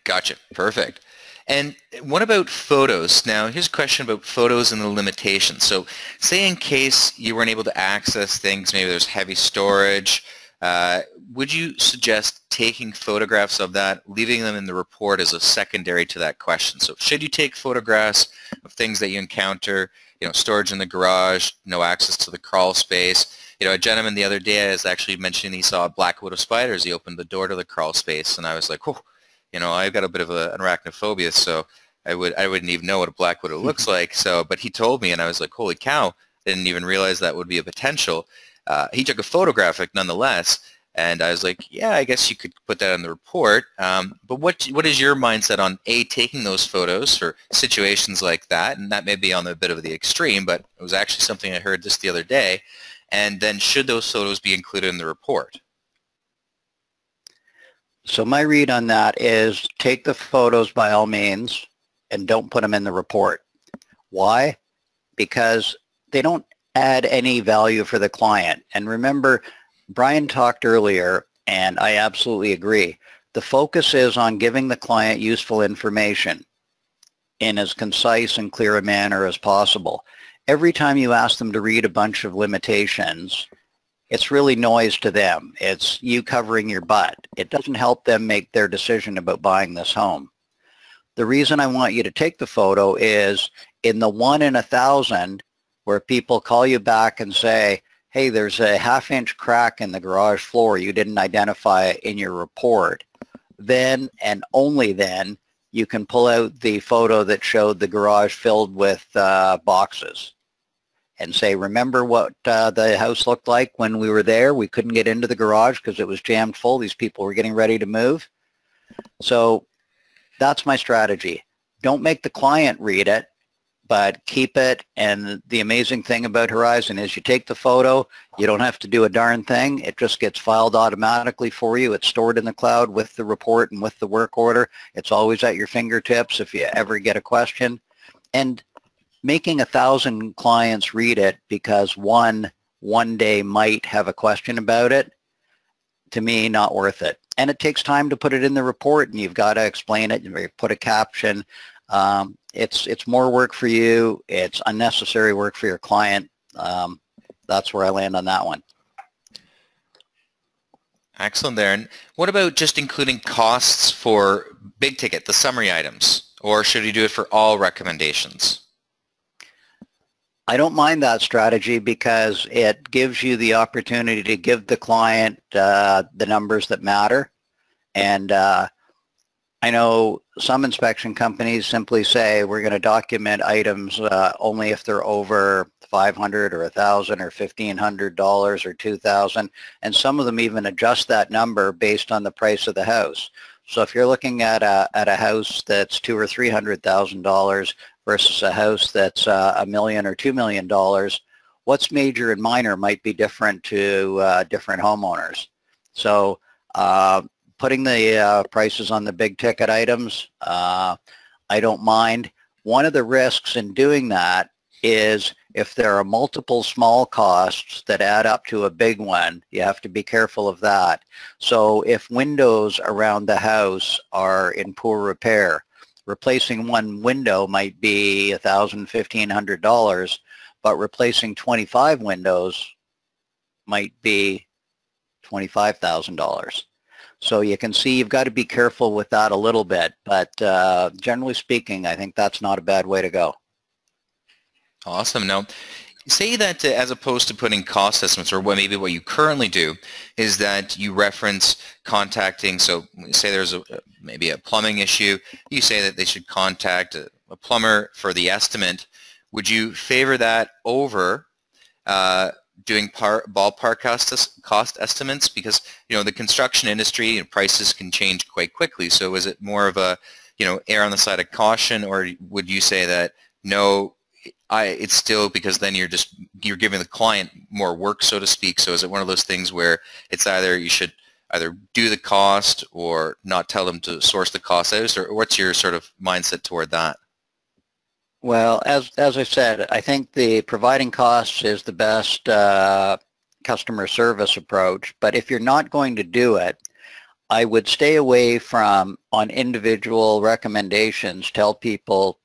Gotcha. Perfect. And what about photos? Now, here's a question about photos and the limitations. So say in case you weren't able to access things, maybe there's heavy storage, uh, would you suggest taking photographs of that, leaving them in the report as a secondary to that question? So should you take photographs of things that you encounter, you know, storage in the garage, no access to the crawl space? You know, a gentleman the other day was actually mentioning he saw a black widow spiders. He opened the door to the crawl space, and I was like, oh, you know, I've got a bit of a, an arachnophobia, so I would I wouldn't even know what a black widow looks like. So, but he told me, and I was like, holy cow! Didn't even realize that would be a potential. Uh, he took a photographic nonetheless, and I was like, yeah, I guess you could put that in the report. Um, but what what is your mindset on a taking those photos for situations like that? And that may be on a bit of the extreme, but it was actually something I heard just the other day. And then should those photos be included in the report? So my read on that is take the photos by all means and don't put them in the report. Why? Because they don't add any value for the client. And remember, Brian talked earlier, and I absolutely agree. The focus is on giving the client useful information in as concise and clear a manner as possible. Every time you ask them to read a bunch of limitations, it's really noise to them. It's you covering your butt. It doesn't help them make their decision about buying this home. The reason I want you to take the photo is in the one in a thousand where people call you back and say, hey, there's a half inch crack in the garage floor. You didn't identify it in your report. Then and only then you can pull out the photo that showed the garage filled with uh, boxes and say, remember what uh, the house looked like when we were there? We couldn't get into the garage because it was jammed full. These people were getting ready to move. So that's my strategy. Don't make the client read it, but keep it. And the amazing thing about Horizon is you take the photo, you don't have to do a darn thing. It just gets filed automatically for you. It's stored in the cloud with the report and with the work order. It's always at your fingertips if you ever get a question. And making a thousand clients read it because one one day might have a question about it, to me, not worth it. And it takes time to put it in the report, and you've got to explain it, and put a caption. Um, it's it's more work for you. It's unnecessary work for your client. Um, that's where I land on that one. Excellent there. And what about just including costs for big ticket, the summary items? Or should you do it for all recommendations? I don't mind that strategy because it gives you the opportunity to give the client uh, the numbers that matter. And uh, I know some inspection companies simply say we're going to document items uh, only if they're over 500 or 1000 or $1,500 or 2000 and some of them even adjust that number based on the price of the house. So if you're looking at a, at a house that's two or three hundred thousand dollars versus a house that's uh, a million or two million dollars, what's major and minor might be different to uh, different homeowners. So uh, putting the uh, prices on the big ticket items, uh, I don't mind. One of the risks in doing that is if there are multiple small costs that add up to a big one, you have to be careful of that. So if windows around the house are in poor repair, replacing one window might be $1,000, $1,500, but replacing 25 windows might be $25,000. So you can see you've got to be careful with that a little bit, but uh, generally speaking, I think that's not a bad way to go. Awesome. Now, say that uh, as opposed to putting cost estimates or what maybe what you currently do is that you reference contacting so say there's a maybe a plumbing issue you say that they should contact a, a plumber for the estimate would you favor that over uh, doing par, ballpark cost, cost estimates? Because, you know, the construction industry and prices can change quite quickly. So is it more of a, you know, err on the side of caution or would you say that no, I, it's still because then you're just, you're giving the client more work, so to speak. So is it one of those things where it's either you should either do the cost or not tell them to source the cost out or what's your sort of mindset toward that? Well, as as I said, I think the providing costs is the best uh, customer service approach. But if you're not going to do it, I would stay away from on individual recommendations. Tell people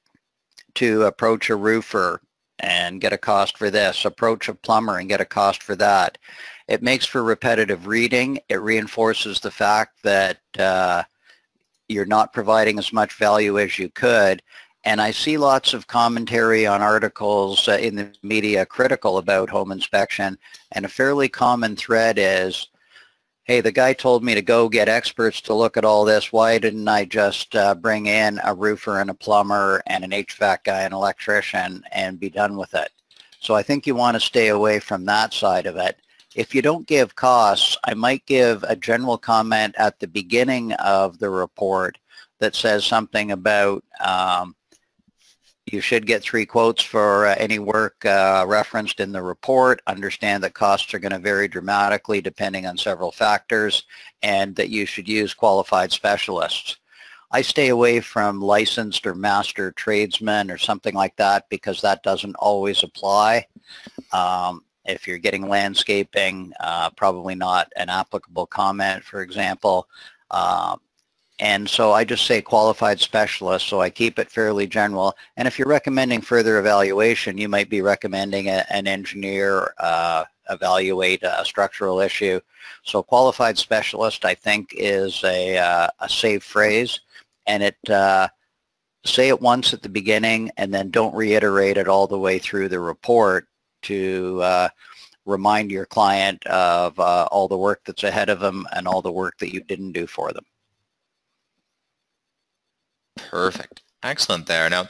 to approach a roofer and get a cost for this. Approach a plumber and get a cost for that. It makes for repetitive reading. It reinforces the fact that uh, you're not providing as much value as you could and I see lots of commentary on articles uh, in the media critical about home inspection. And a fairly common thread is, hey, the guy told me to go get experts to look at all this. Why didn't I just uh, bring in a roofer and a plumber and an HVAC guy and an electrician and be done with it? So I think you want to stay away from that side of it. If you don't give costs, I might give a general comment at the beginning of the report that says something about um, you should get three quotes for uh, any work uh, referenced in the report. Understand that costs are going to vary dramatically depending on several factors and that you should use qualified specialists. I stay away from licensed or master tradesmen or something like that because that doesn't always apply. Um, if you're getting landscaping, uh, probably not an applicable comment, for example. Uh, and so I just say qualified specialist, so I keep it fairly general. And if you're recommending further evaluation, you might be recommending a, an engineer uh, evaluate a structural issue. So qualified specialist, I think, is a, uh, a safe phrase. And it uh, say it once at the beginning and then don't reiterate it all the way through the report to uh, remind your client of uh, all the work that's ahead of them and all the work that you didn't do for them. Perfect. Excellent there. Now,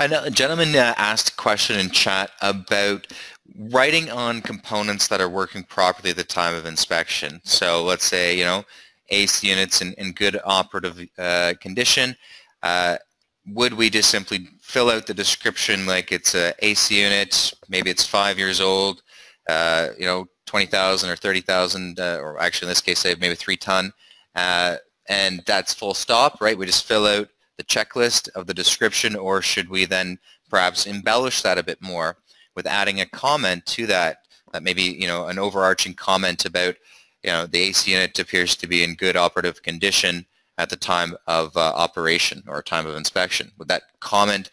I know a gentleman uh, asked a question in chat about writing on components that are working properly at the time of inspection. So let's say, you know, AC units in, in good operative uh, condition. Uh, would we just simply fill out the description like it's a AC unit, maybe it's five years old, uh, you know, 20,000 or 30,000, uh, or actually in this case, say maybe three ton, uh, and that's full stop, right? We just fill out the checklist of the description or should we then perhaps embellish that a bit more with adding a comment to that, that maybe, you know, an overarching comment about, you know, the AC unit appears to be in good operative condition at the time of uh, operation or time of inspection. Would that comment,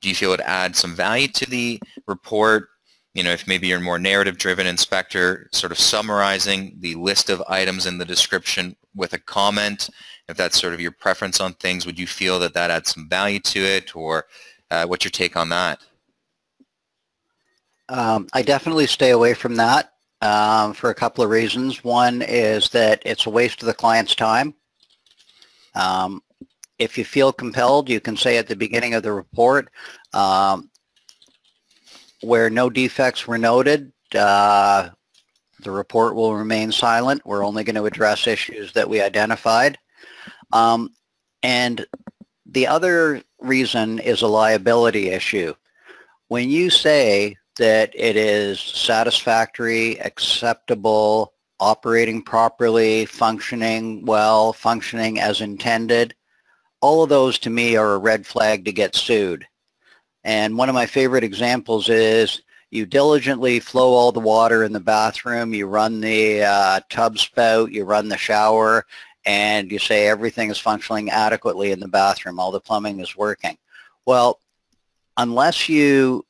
do you feel would add some value to the report? You know, if maybe you're a more narrative-driven inspector, sort of summarizing the list of items in the description with a comment if that's sort of your preference on things, would you feel that that adds some value to it, or uh, what's your take on that? Um, I definitely stay away from that um, for a couple of reasons. One is that it's a waste of the client's time. Um, if you feel compelled, you can say at the beginning of the report, um, where no defects were noted, uh, the report will remain silent. We're only going to address issues that we identified. Um, and the other reason is a liability issue. When you say that it is satisfactory, acceptable, operating properly, functioning well, functioning as intended, all of those to me are a red flag to get sued. And one of my favorite examples is you diligently flow all the water in the bathroom, you run the uh, tub spout, you run the shower, and you say everything is functioning adequately in the bathroom, all the plumbing is working. Well, unless you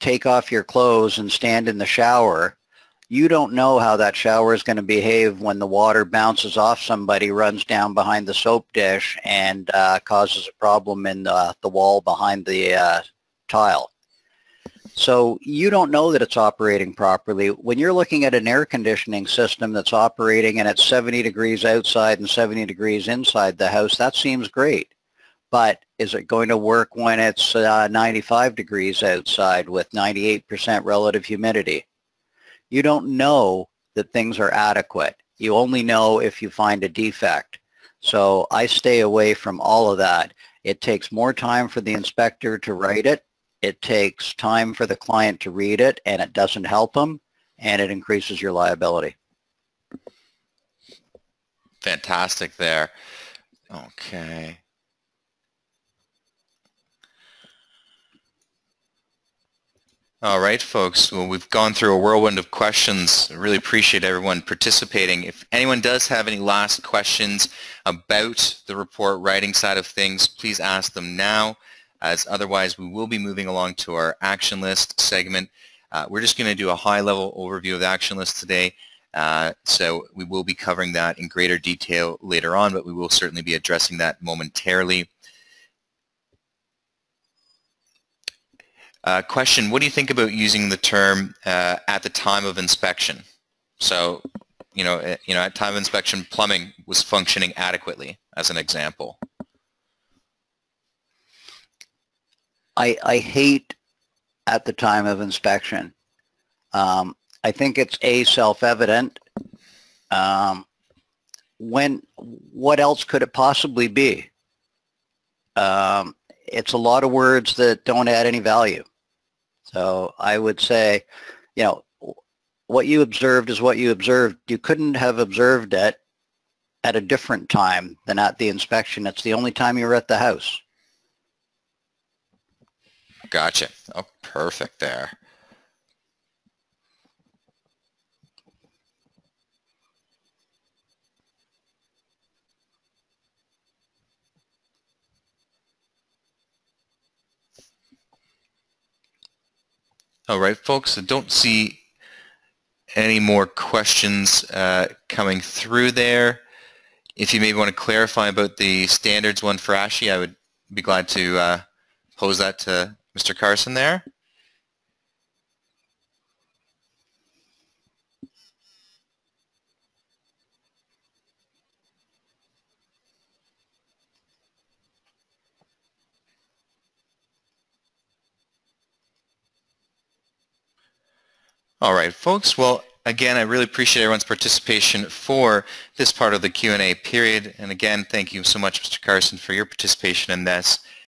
take off your clothes and stand in the shower, you don't know how that shower is going to behave when the water bounces off somebody, runs down behind the soap dish, and uh, causes a problem in the, the wall behind the uh, tile. So you don't know that it's operating properly. When you're looking at an air conditioning system that's operating and it's 70 degrees outside and 70 degrees inside the house, that seems great. But is it going to work when it's uh, 95 degrees outside with 98% relative humidity? you don't know that things are adequate. You only know if you find a defect. So I stay away from all of that. It takes more time for the inspector to write it. It takes time for the client to read it and it doesn't help them and it increases your liability. Fantastic there. Okay. All right, folks. Well, we've gone through a whirlwind of questions. I really appreciate everyone participating. If anyone does have any last questions about the report writing side of things, please ask them now, as otherwise we will be moving along to our action list segment. Uh, we're just going to do a high-level overview of the action list today. Uh, so we will be covering that in greater detail later on, but we will certainly be addressing that momentarily. Uh, question, what do you think about using the term uh, at the time of inspection? So, you know, uh, you know, at time of inspection, plumbing was functioning adequately, as an example. I, I hate at the time of inspection. Um, I think it's a self-evident. Um, when, what else could it possibly be? Um, it's a lot of words that don't add any value. So I would say, you know, what you observed is what you observed. You couldn't have observed it at a different time than at the inspection. It's the only time you were at the house. Gotcha. Oh, perfect there. All right, folks, I don't see any more questions uh, coming through there. If you maybe want to clarify about the standards one for ASHI, I would be glad to uh, pose that to Mr. Carson there. All right, folks. Well, again, I really appreciate everyone's participation for this part of the Q&A period. And again, thank you so much, Mr. Carson, for your participation in this.